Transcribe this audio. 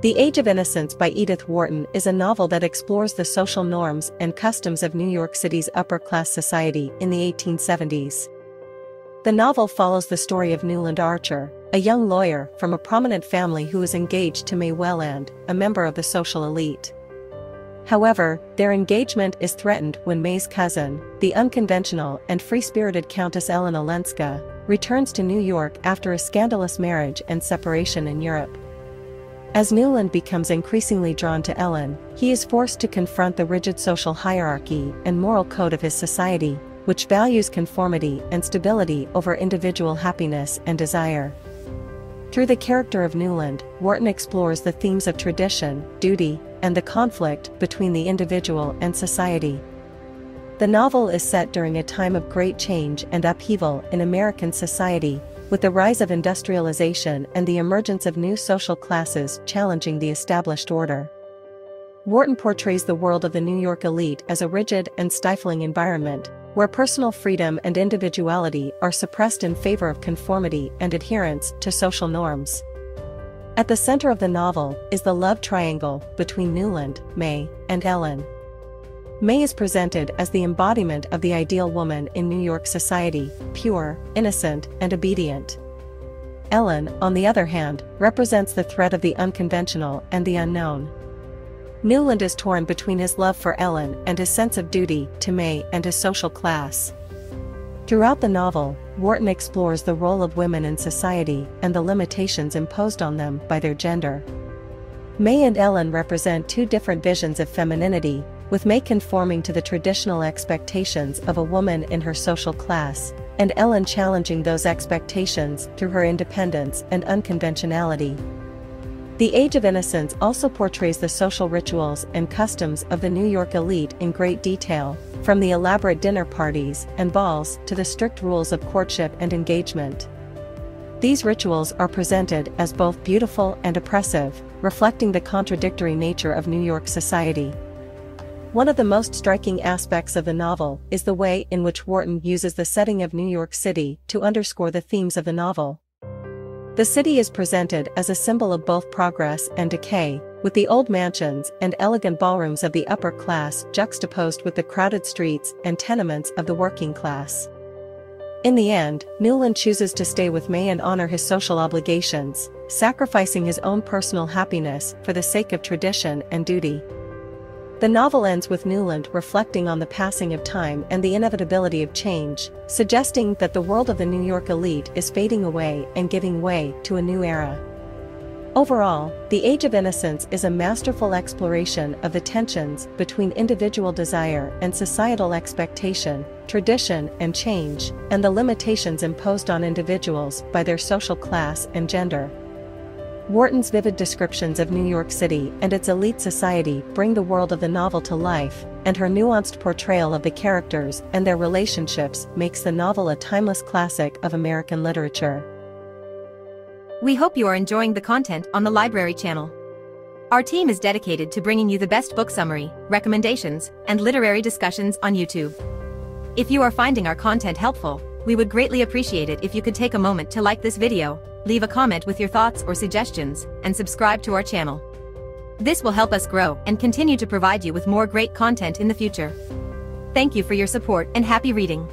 The Age of Innocence by Edith Wharton is a novel that explores the social norms and customs of New York City's upper class society in the 1870s. The novel follows the story of Newland Archer, a young lawyer from a prominent family who is engaged to May Welland, a member of the social elite. However, their engagement is threatened when May's cousin, the unconventional and free-spirited Countess Ellen Olenska, returns to New York after a scandalous marriage and separation in Europe. As Newland becomes increasingly drawn to Ellen, he is forced to confront the rigid social hierarchy and moral code of his society, which values conformity and stability over individual happiness and desire. Through the character of Newland, Wharton explores the themes of tradition, duty, and the conflict between the individual and society. The novel is set during a time of great change and upheaval in American society, with the rise of industrialization and the emergence of new social classes challenging the established order. Wharton portrays the world of the New York elite as a rigid and stifling environment, where personal freedom and individuality are suppressed in favor of conformity and adherence to social norms. At the center of the novel is the love triangle between Newland, May, and Ellen. May is presented as the embodiment of the ideal woman in New York society, pure, innocent, and obedient. Ellen, on the other hand, represents the threat of the unconventional and the unknown. Newland is torn between his love for Ellen and his sense of duty to May and his social class. Throughout the novel, Wharton explores the role of women in society and the limitations imposed on them by their gender. May and Ellen represent two different visions of femininity, with May conforming to the traditional expectations of a woman in her social class, and Ellen challenging those expectations through her independence and unconventionality. The Age of Innocence also portrays the social rituals and customs of the New York elite in great detail, from the elaborate dinner parties and balls to the strict rules of courtship and engagement. These rituals are presented as both beautiful and oppressive, reflecting the contradictory nature of New York society. One of the most striking aspects of the novel is the way in which Wharton uses the setting of New York City to underscore the themes of the novel. The city is presented as a symbol of both progress and decay, with the old mansions and elegant ballrooms of the upper class juxtaposed with the crowded streets and tenements of the working class. In the end, Newland chooses to stay with May and honor his social obligations, sacrificing his own personal happiness for the sake of tradition and duty. The novel ends with Newland reflecting on the passing of time and the inevitability of change, suggesting that the world of the New York elite is fading away and giving way to a new era. Overall, The Age of Innocence is a masterful exploration of the tensions between individual desire and societal expectation, tradition and change, and the limitations imposed on individuals by their social class and gender. Wharton's vivid descriptions of New York City and its elite society bring the world of the novel to life, and her nuanced portrayal of the characters and their relationships makes the novel a timeless classic of American literature. We hope you are enjoying the content on the Library channel. Our team is dedicated to bringing you the best book summary, recommendations, and literary discussions on YouTube. If you are finding our content helpful, we would greatly appreciate it if you could take a moment to like this video, leave a comment with your thoughts or suggestions, and subscribe to our channel. This will help us grow and continue to provide you with more great content in the future. Thank you for your support and happy reading.